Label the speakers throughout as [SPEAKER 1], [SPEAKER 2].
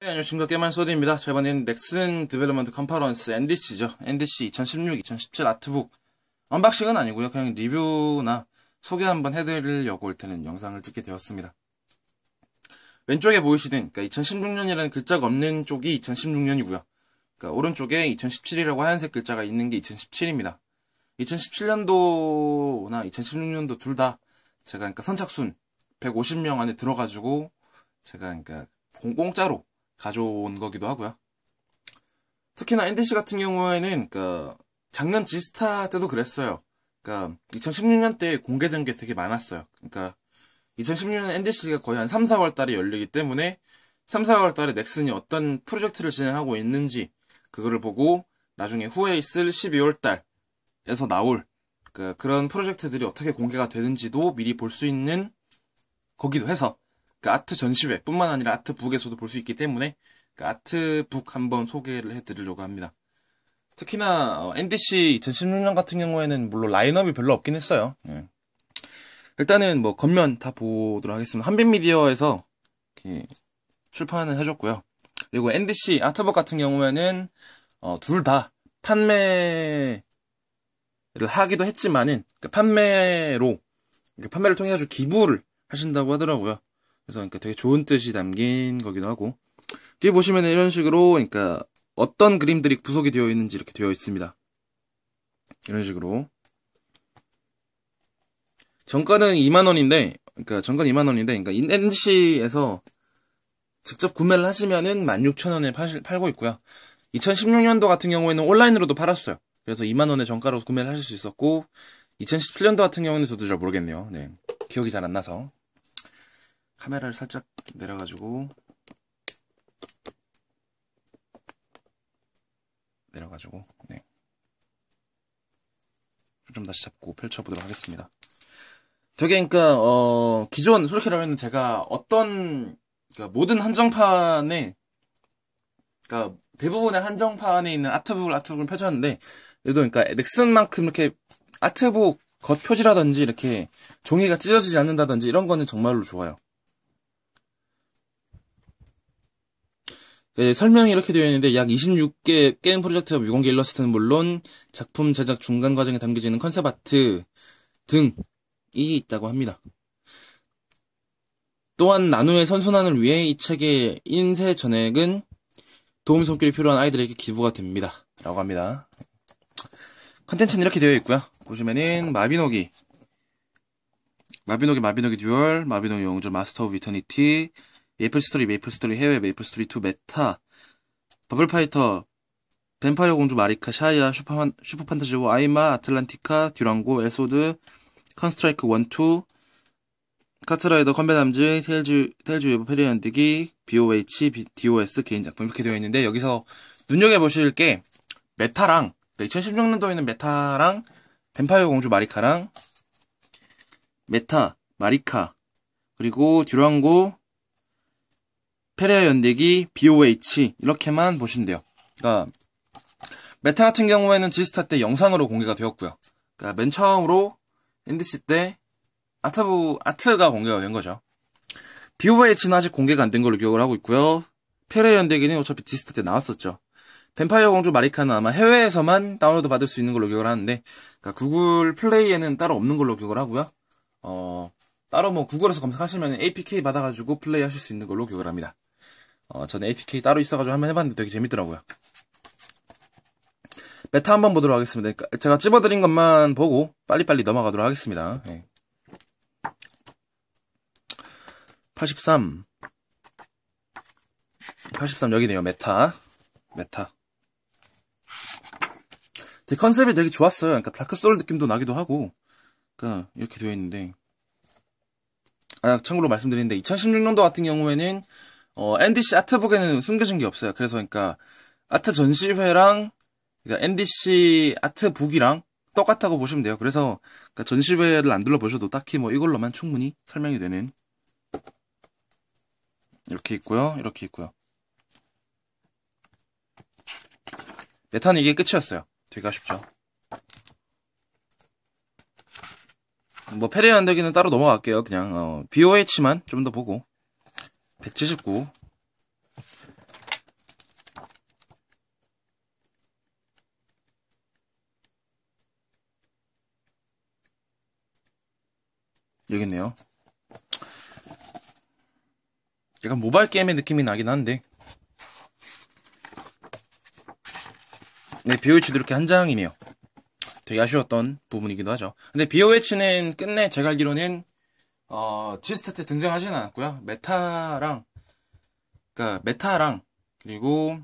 [SPEAKER 1] 네, 안녕하십니까. 게임한 소디입니다. 자, 이번에는 넥슨 Development Conference NDC죠. NDC 2016, 2017 art book. unboxing은 아니고요. 그냥 리뷰나 소개 한번 해드리려고 올 때는 영상을 찍게 되었습니다. 왼쪽에 보이시는, 그러니까 2016년이라는 글자가 없는 쪽이 2016년이고요. 그러니까 오른쪽에 2017이라고 하얀색 글자가 있는 게 2017입니다. 2017년도나 2016년도 둘 다 제가 그러니까 선착순 150명 안에 들어가지고 제가 공- 공짜로 가져온 거기도 하고요. 특히나 NDC 같은 경우에는 그러니까 작년 지스타 때도 그랬어요. 그러니까 2016년 때 공개된 게 되게 많았어요. 그러니까 2016년 NDC가 거의 한 3, 4월 달에 열리기 때문에 3, 4월 달에 넥슨이 어떤 프로젝트를 진행하고 있는지 그거를 보고 나중에 후에 있을 12월 달에서 나올 그 그런 프로젝트들이 어떻게 공개가 되는지도 미리 볼 수 있는 거기도 해서 그 아트 전시회뿐만 아니라 아트북에서도 볼 수 있기 때문에 그 아트북 한번 소개를 해드리려고 합니다. 특히나 어, NDC 2016년 같은 경우에는 물론 라인업이 별로 없긴 했어요. 예. 일단은 뭐 겉면 다 보도록 하겠습니다. 한빛미디어에서 출판을 해줬고요. 그리고 NDC 아트북 같은 경우에는 어, 둘 다 판매를 하기도 했지만은 그 판매로 그 판매를 통해 가지고 기부를 하신다고 하더라고요. 그래서 그러니까 되게 좋은 뜻이 담긴 거기도 하고 뒤에 보시면 이런 식으로 그러니까 어떤 그림들이 부속이 되어 있는지 이렇게 되어 있습니다. 이런 식으로 정가는 2만 원인데 그러니까 정가 2만 원인데 그러니까 NC에서 직접 구매를 하시면은 16,000원에 파실, 팔고 있고요. 2016년도 같은 경우에는 온라인으로도 팔았어요. 그래서 2만 원의 정가로 구매를 하실 수 있었고 2017년도 같은 경우는 저도 잘 모르겠네요. 네. 기억이 잘 안 나서 카메라를 살짝 내려가지고 내려가지고 네. 좀 다시 잡고 펼쳐보도록 하겠습니다. 되게 그러니까 어 기존 솔직히라면 제가 어떤 그러니까 모든 한정판에 그러니까 대부분의 한정판에 있는 아트북을 아트북을 펼쳤는데 그래도 그러니까 넥슨만큼 이렇게 아트북 겉표지라든지 이렇게 종이가 찢어지지 않는다든지 이런 거는 정말로 좋아요. 예, 설명이 이렇게 되어 있는데 약 26개 게임 프로젝트 미공개 일러스트는 물론 작품 제작 중간 과정에 담겨지는 concept art 등이 있다고 합니다. 또한 나눔의 선순환을 위해 이 책의 인세 전액은 도움 손길이 필요한 아이들에게 기부가 됩니다. 라고 합니다. 컨텐츠는 이렇게 되어 있고요. 보시면은 마비노기 마비노기 마비노기 듀얼 마비노기 영웅전 마스터 오브 이터니티 메이플 스토리 메이플 스토리 해외 메이플 스토리 2 메타 버블 파이터 뱀파이어 공주 마리카 샤이아 슈퍼, 슈퍼 판타지오 아이마 아틀란티카 듀랑고 에소드 컨스트라이크 1 2 카트라이더 암즈 테일즈 테일즈 웨브 페리 연디기 BOH DOS 개인 작품 이렇게 되어 있는데 여기서 눈여겨 보실 게 메타랑 2016년도에는 메타랑 뱀파이어 공주 마리카랑 메타 마리카 그리고 듀랑고 페리아 연대기 BOH 이렇게만 보시면 돼요. 그러니까 메타 같은 경우에는 지스타 때 영상으로 공개가 되었고요. 그러니까 맨 처음으로 NDC 때 아트북 아트가 공개가 된 거죠. BOH는 아직 공개가 안 된 걸로 기억을 하고 있고요. 페리아 연대기는 어차피 지스타 때 나왔었죠. 뱀파이어 공주 마리카는 아마 해외에서만 다운로드 받을 수 있는 걸로 기억을 하는데 그러니까 구글 플레이에는 따로 없는 걸로 기억을 하고요. 어 따로 뭐 구글에서 검색하시면 APK 받아가지고 플레이 하실 수 있는 걸로 기억을 합니다. 어, 저는 APK 따로 있어가지고 한번 해봤는데 되게 재밌더라고요. 메타 한번 보도록 하겠습니다. 그러니까 제가 찝어드린 것만 보고 빨리빨리 넘어가도록 하겠습니다. 예. 83. 83 여기네요. 메타. 메타. 되게 컨셉이 되게 좋았어요. 그러니까 다크소울 느낌도 나기도 하고. 그러니까 이렇게 되어 있는데. 아, 참고로 말씀드리는데 2016년도 같은 경우에는 어, NDC 아트북에는 숨겨진 게 없어요. 그래서 그러니까 아트 전시회랑 그러니까 NDC 아트북이랑 똑같다고 보시면 돼요. 그래서 그러니까 전시회를 안 둘러보셔도 딱히 뭐 이걸로만 충분히 설명이 되는 이렇게 있고요. 이렇게 있고요. 메타는 이게 끝이었어요. 되게 아쉽죠. 뭐 안되기는 따로 넘어갈게요. 그냥 어, BOH만 좀 더 보고 179 여기네요. 약간 모바일 게임의 느낌이 나긴 한데. 네, BOH도 이렇게 한 장이네요. 되게 아쉬웠던 부분이기도 하죠. 근데 BOH는 끝내 제가 알기로는 어, 지스타 때 등장하지는 않았고요. 메타랑 그러니까 메타랑 그리고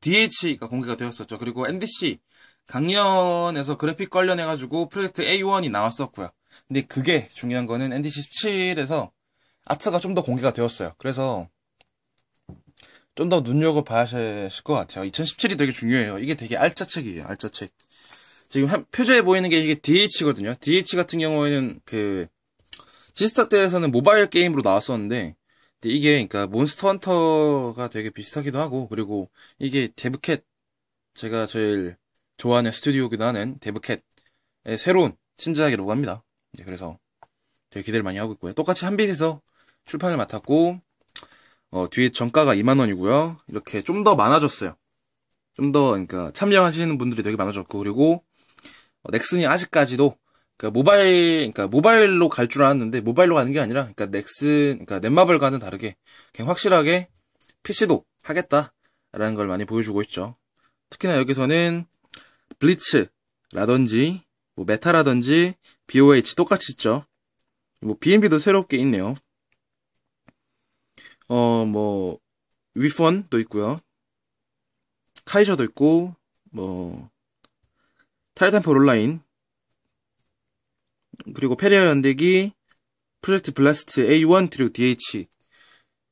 [SPEAKER 1] DH가 공개가 되었었죠. 그리고 NDC 강연에서 그래픽 관련해가지고 프로젝트 A1이 나왔었고요. 근데 그게 중요한 거는 NDC 17에서 아트가 좀 더 공개가 되었어요. 그래서 좀 더 눈여겨봐야 하실 것 같아요. 2017이 되게 중요해요. 이게 되게 알짜책이에요. 알짜책. 지금 한, 표제에 보이는 게 이게 DH거든요. DH 같은 경우에는 그 지스타 때에서는 모바일 게임으로 나왔었는데 이게 그러니까 몬스터 헌터가 되게 비슷하기도 하고 그리고 이게 데브캣 제가 제일 좋아하는 스튜디오기도 하는 데브캣의 새로운 신작이라고 합니다. 네, 그래서 되게 기대를 많이 하고 있고요. 똑같이 한빛에서 출판을 맡았고 어, 뒤에 정가가 2만 원이고요. 이렇게 좀 더 많아졌어요. 좀 더 그러니까 참여하시는 분들이 되게 많아졌고 그리고 어, 넥슨이 아직까지도 그러니까 모바일 그러니까 모바일로 갈 줄 알았는데 모바일로 가는 게 아니라 그러니까 넥슨 그러니까 넷마블과는 다르게 그냥 확실하게 PC도 하겠다라는 걸 많이 보여주고 있죠. 특히나 여기서는 블리츠라든지 뭐 메타라든지 BOH 똑같이 있죠. 뭐 BNB도 새롭게 있네요. 어, 뭐, 와이펀도 있고요. 카이저도 있고, 뭐, 타이탄폴 온라인, 그리고 페리아 연대기, 프로젝트 블라스트 A1, 그리고 DH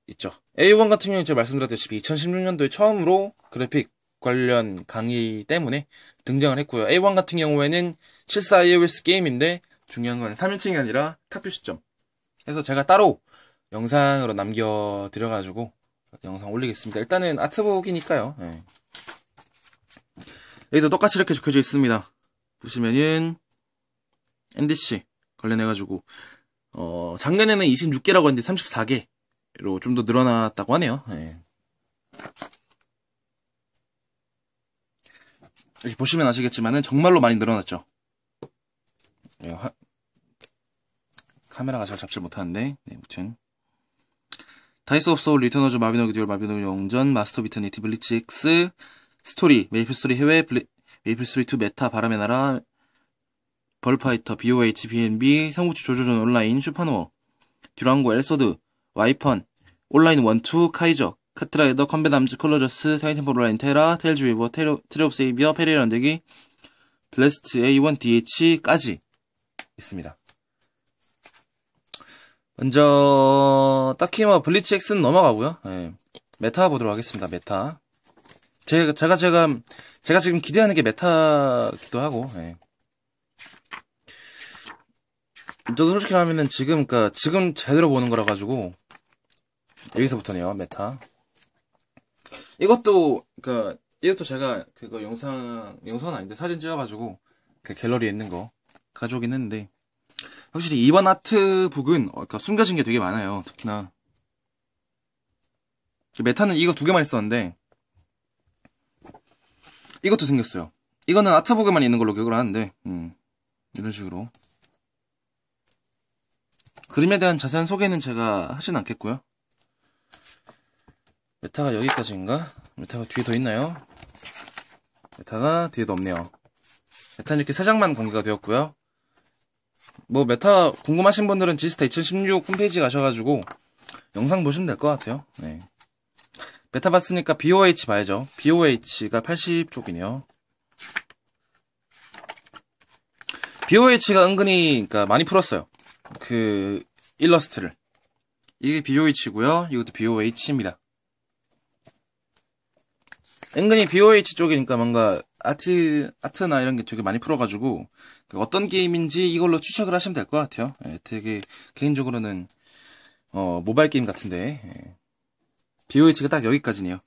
[SPEAKER 1] 있죠. A1 같은 경우는 제가 말씀드렸다시피 2016년도에 처음으로 그래픽 관련 강의 때문에 등장을 했고요. A1 같은 경우에는 실사 iOS 게임인데 중요한 건 3인칭이 아니라 탑뷰 시점. 그래서 제가 따로 영상으로 남겨드려가지고 영상 올리겠습니다. 일단은 아트북이니까요. 네. 여기도 똑같이 이렇게 적혀져 있습니다. 보시면은 NDC 관련해가지고 어 작년에는 26개라고 했는데 34개로 좀 더 늘어났다고 하네요. 네. 이렇게 보시면 아시겠지만은 정말로 많이 늘어났죠. 네, 화... 카메라가 잘 잡질 못하는데, 네, 무튼. 다이스 오브 소울, 리턴 어즈 마비노기 듀얼, 마비노기 영전, 마스터 비터니티, 블리치 X, 스토리, 메이플 스토리 해외, 블리, 메이플 스토리 2 메타, 바람의 나라, 벌파이터, BOH, BNB, 삼국지 조조전 온라인, 슈퍼노어, 듀랑고, 엘소드, 와이펀, 온라인 1, 2, 카이저, 카트라이더, 컴뱃 남즈, 컬러저스, 사이템포 온라인, 테라, 텔즈 위버, 오브 세이비어, 페리엘 언데기, 블라스트 A1, DH까지 있습니다. 먼저 딱히 뭐 블리치 X는 넘어가고요. 네. 메타 보도록 하겠습니다. 메타. 제가 제가 제가 제가 지금 기대하는 게 메타기도 하고. 네. 저도 솔직히 하면은 지금 그니까 지금 제대로 보는 거라 가지고 여기서부터네요. 메타. 이것도 그니까 이것도 제가 그거 영상 영상은 아닌데 사진 찍어가지고 그 갤러리에 있는 거 가져오긴 했는데 확실히 이번 아트북은 어, 그러니까 숨겨진 게 되게 많아요. 특히나 메타는 이거 두 개만 있었는데 이것도 생겼어요. 이거는 아트북에만 있는 걸로 기억을 하는데 음, 이런 식으로 그림에 대한 자세한 소개는 제가 하진 않겠고요. 메타가 여기까지인가? 메타가 뒤에 더 있나요? 메타가 뒤에도 없네요. 메타는 이렇게 세 장만 공개가 되었고요. 뭐 메타 궁금하신 분들은 지스타 2016 홈페이지 가셔가지고 영상 보시면 될 것 같아요. 네. 메타 봤으니까 BOH 봐야죠. BOH가 80쪽이네요. BOH가 은근히 그러니까 많이 풀었어요. 그 일러스트를. 이게 BOH고요. 이것도 BOH입니다. 은근히 BOH 쪽이니까 뭔가 아트, 아트나 이런 게 되게 많이 풀어가지고, 그 어떤 게임인지 이걸로 추측을 하시면 될 것 같아요. 예, 되게, 개인적으로는, 어, 모바일 게임 같은데, 예. BOH가 딱 여기까지네요.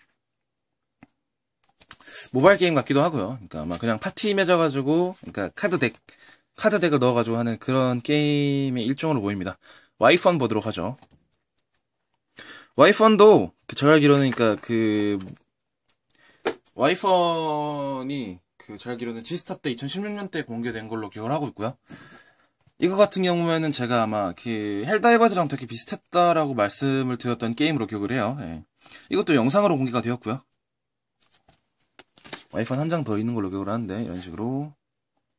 [SPEAKER 1] 모바일 게임 같기도 하고요. 그러니까 막 그냥 파티 맺어가지고, 그러니까 카드 덱, 카드 덱을 넣어가지고 하는 그런 게임의 일종으로 보입니다. 와이펀 보도록 하죠. 와이펀도, 그 제가 알기로는, 그러니까 그, 와이펀이 그 제가 알기로는 지스타 때 2016년 때 공개된 걸로 기억을 하고 있고요. 이거 같은 경우에는 제가 아마 그 헬다이버즈랑 되게 비슷했다라고 말씀을 드렸던 게임으로 기억을 해요. 예. 이것도 영상으로 공개가 되었고요. 아이폰 한장 더 있는 걸로 기억을 하는데 이런 식으로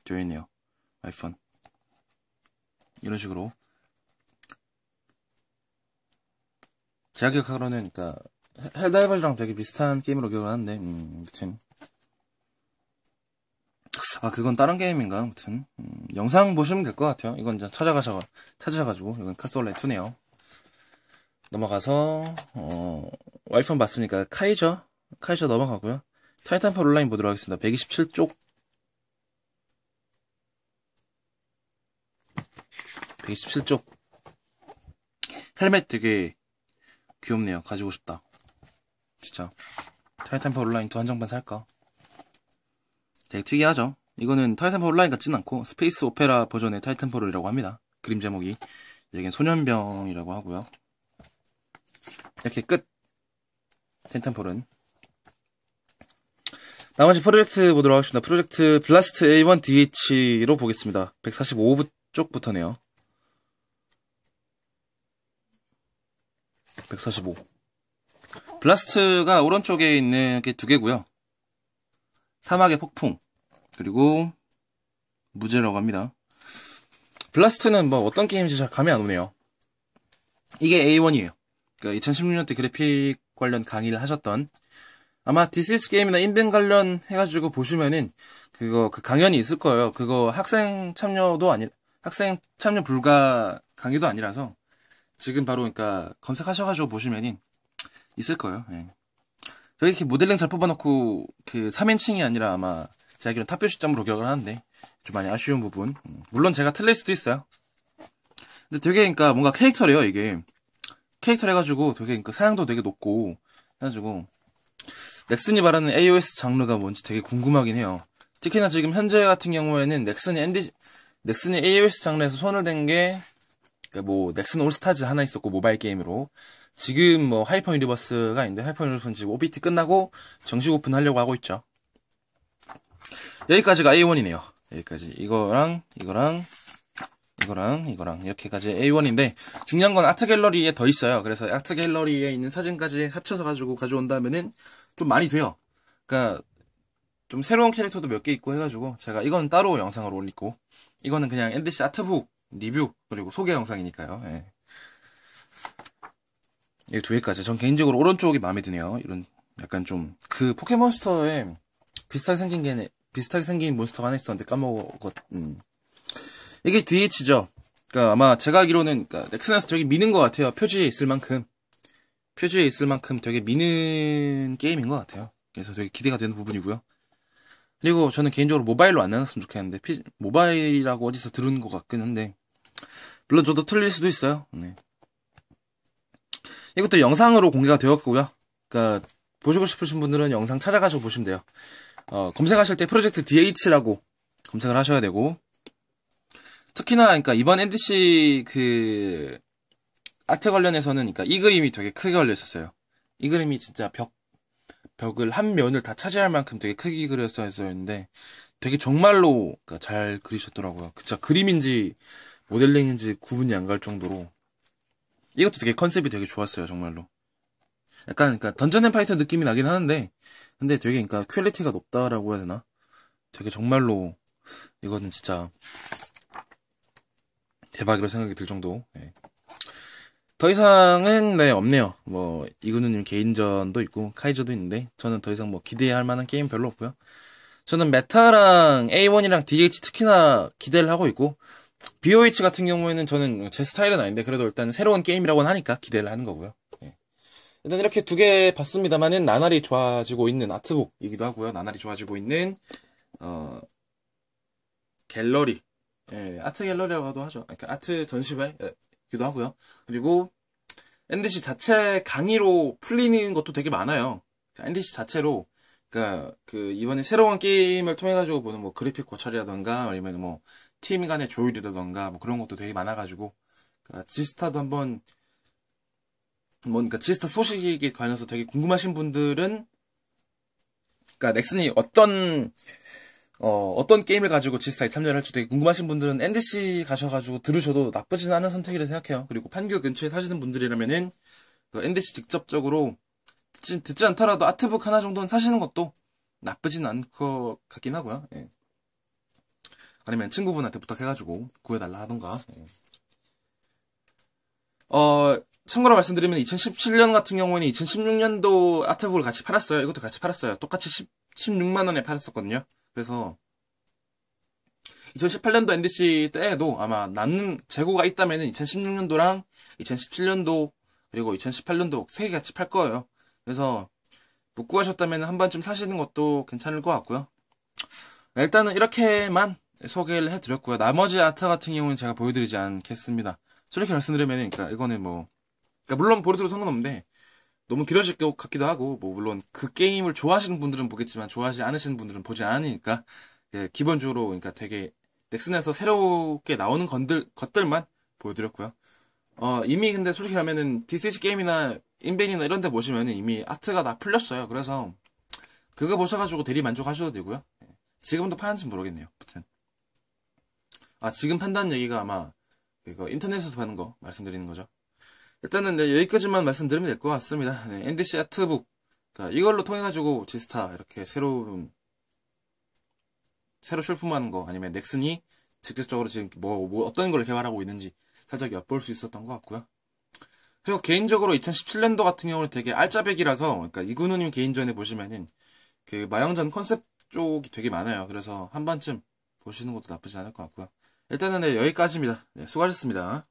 [SPEAKER 1] 되어 있네요. 아이폰 이런 식으로 제가 기억하기로는 그러니까 헬다이버즈랑 되게 비슷한 게임으로 기억을 하는데 음, 아무튼 아 그건 다른 게임인가 아무튼 음, 영상 보시면 될 것 같아요. 이건 이제 찾아가셔 찾으셔가지고 이건 카스올라인 2네요. 넘어가서 어 와이펀 봤으니까 카이저 카이저 넘어가고요. 타이탄폴 온라인 보도록 하겠습니다. 127쪽 127쪽 헬멧 되게 귀엽네요. 가지고 싶다. 진짜 타이탄폴 온라인 두 한정판 살까? 되게 특이하죠. 이거는 타이탄폴 온라인 같진 않고 스페이스 오페라 버전의 타이탄폴이라고 합니다. 그림 제목이 여기는 소년병이라고 하고요. 이렇게 끝. 타이탄폴은 나머지 프로젝트 보도록 하겠습니다. 프로젝트 블라스트 A1 DH로 보겠습니다. 145 쪽부터네요. 145. 블라스트가 오른쪽에 있는 게 두 개고요. 사막의 폭풍 그리고 무제라고 합니다. 블라스트는 뭐 어떤 게임인지 잘 감이 안 오네요. 이게 A1이에요. 그러니까 2016년 때 그래픽 관련 강의를 하셨던 아마 디스이즈게임이나 인벤 관련 해가지고 보시면은 그거 그 강연이 있을 거예요. 그거 학생 참여도 아니 학생 참여 불가 강의도 아니라서 지금 바로 그러니까 검색하셔가지고 보시면은 있을 거예요. 예. 저기 이렇게 모델링 잘 뽑아놓고 그 3인칭이 아니라 아마 제가 알기로는 top view 시점으로 기억을 하는데 좀 많이 아쉬운 부분. 음, 물론 제가 틀릴 수도 있어요. 근데 되게 그러니까 뭔가 캐릭터래요 이게 캐릭터 해가지고 되게 그러니까 사양도 되게 높고 해가지고 넥슨이 말하는 AOS 장르가 뭔지 되게 궁금하긴 해요. 특히나 지금 현재 같은 경우에는 넥슨이 ND 넥슨이 AOS 장르에서 손을 댄게 그러니까 뭐 넥슨 올스타즈 하나 있었고 모바일 게임으로 지금 뭐 하이퍼 유니버스가 있는데 하이퍼 유니버스는 지금 OBT 끝나고 정식 오픈하려고 하고 있죠. 여기까지가 A1이네요. 여기까지 이거랑 이거랑 이거랑 이거랑 이렇게까지 A1인데 중요한 건 아트 갤러리에 더 있어요. 그래서 아트 갤러리에 있는 사진까지 합쳐서 가지고 가져온다면은 좀 많이 돼요. 그러니까 좀 새로운 캐릭터도 몇 개 있고 해가지고 제가 이건 따로 영상으로 올리고 이거는 그냥 NDC 아트북 리뷰 그리고 소개 영상이니까요. 예. 이 두 개까지. 전 개인적으로 오른쪽이 마음에 드네요. 이런 약간 좀 그 포켓몬스터에 비슷하게 생긴 게 비슷하게 생긴 몬스터가 하나 있었는데 까먹었. 음. 이게 DH죠. 그러니까 아마 제가 알기로는 그러니까 넥슨에서 되게 미는 것 같아요. 표지에 있을 만큼 표지에 있을 만큼 되게 미는 게임인 것 같아요. 그래서 되게 기대가 되는 부분이고요. 그리고 저는 개인적으로 모바일로 안 나눴으면 좋겠는데 피, 모바일이라고 어디서 들은 것 같긴 한데 물론 저도 틀릴 수도 있어요. 네. 이것도 영상으로 공개가 되었고요. 그러니까 보시고 싶으신 분들은 영상 찾아가서 보시면 돼요. 어, 검색하실 때 프로젝트 DH라고 검색을 하셔야 되고 특히나 그러니까 이번 NDC 그 아트 관련해서는 그러니까 이 그림이 되게 크게 걸려 있었어요. 이 그림이 진짜 벽 벽을 한 면을 다 차지할 만큼 되게 크게 그렸었는데 되게 정말로 그러니까 잘 그리셨더라고요. 그쵸 그림인지 모델링인지 구분이 안 갈 정도로 이것도 되게 컨셉이 되게 좋았어요 정말로. 약간 그러니까 던전 앤 파이터 느낌이 나긴 하는데 근데 되게 그러니까 퀄리티가 높다라고 해야 되나? 되게 정말로 이거는 진짜 대박이라고 생각이 들 정도. 네. 더 이상은 네 없네요. 뭐 이근우님 개인전도 있고 카이저도 있는데 저는 더 이상 뭐 기대할 만한 게임 별로 없고요. 저는 메타랑 A1이랑 DH 특히나 기대를 하고 있고 BOH 같은 경우에는 저는 제 스타일은 아닌데 그래도 일단 새로운 게임이라고 하니까 기대를 하는 거고요. 예. 일단 이렇게 두 개 봤습니다만은 나날이 좋아지고 있는 아트북이기도 하고요. 나날이 좋아지고 있는 어 갤러리 예, 아트 갤러리라고도 하죠. 그러니까 아트 전시회기도 하고요. 그리고 NDC 자체 강의로 풀리는 것도 되게 많아요. NDC 자체로 그러니까 그 이번에 새로운 게임을 통해 가지고 보는 뭐 그래픽 고찰이라던가 아니면 뭐 팀 간의 조율이라던가 뭐 그런 것도 되게 많아가지고 그러니까 지스타도 한번 뭐그니까 지스타 소식에 관해서 되게 궁금하신 분들은 그러니까 넥슨이 어떤 어, 어떤 게임을 가지고 지스타에 참여를 할지 되게 궁금하신 분들은 NDC 가셔가지고 들으셔도 나쁘진 않은 선택이라 생각해요. 그리고 판교 근처에 사시는 분들이라면은 그 NDC 직접적으로 듣지, 듣지 않더라도 아트북 하나 정도는 사시는 것도 나쁘진 않을 것 같긴 하고요. 예. 아니면 친구분한테 부탁해가지고 구해달라 하던가. 예. 어, 참고로 말씀드리면 2017년 같은 경우에는 2016년도 아트북을 같이 팔았어요. 이것도 같이 팔았어요. 똑같이 10, 16만원에 팔았었거든요. 그래서 2018년도 NDC 때에도 아마 남는 재고가 있다면 2016년도랑 2017년도 그리고 2018년도 세 개 같이 팔 거예요. 그래서 못 구하셨다면 한 번쯤 사시는 것도 괜찮을 것 같고요. 네, 일단은 이렇게만 소개를 해드렸고요. 나머지 아트 같은 경우는 제가 보여드리지 않겠습니다. 솔직히 말씀드리면, 그러니까 이거는 뭐, 그러니까 물론 보여드려도 상관없는데 너무 길어질 것 같기도 하고, 뭐 물론 그 게임을 좋아하시는 분들은 보겠지만 좋아하지 않으시는 분들은 보지 않으니까 예, 기본적으로 그러니까 되게 넥슨에서 새롭게 나오는 건들, 것들만 보여드렸고요. 어, 이미 근데 솔직히 하면은 DCC 게임이나 인벤이나 이런 데 보시면은 이미 아트가 다 풀렸어요. 그래서 그거 보셔가지고 대리 만족하셔도 되고요. 예. 지금도 파는지 모르겠네요. 아무튼. 아, 지금 판다는 얘기가 아마 이거 인터넷에서 파는 거 말씀드리는 거죠. 일단은 네, 여기까지만 말씀드리면 될 것 같습니다. 네, NDC 아트북. 그러니까 이걸로 통해가지고 지스타 이렇게 새로운 새로 출품하는 거 아니면 넥슨이 직접적으로 지금 뭐, 뭐 어떤 걸 개발하고 있는지 살짝 엿볼 수 있었던 것 같고요. 그리고 개인적으로 2017년도 같은 경우는 되게 알짜배기라서 그러니까 이구누님 개인전에 보시면은 그 마영전 컨셉 쪽이 되게 많아요. 그래서 한 번쯤 보시는 것도 나쁘지 않을 것 같고요. 일단은 네, 여기까지입니다. 네, 수고하셨습니다.